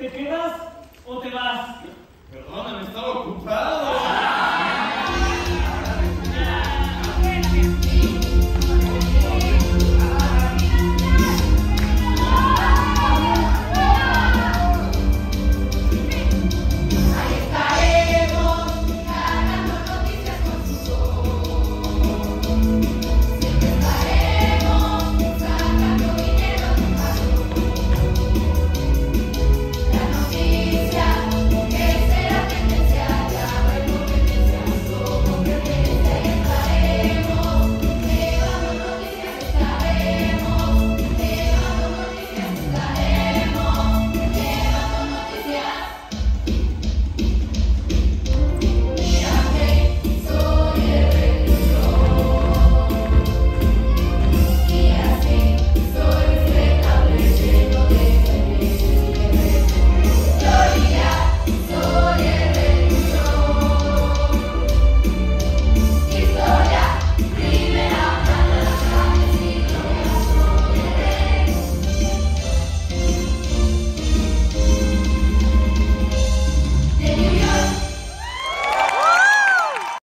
¿Te quedas o te vas? Perdona, me estaba ocupado.